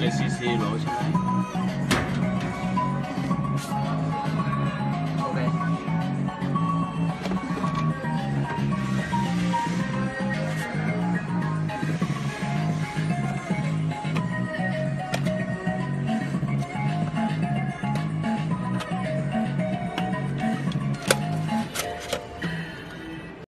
的 CC 楼下来。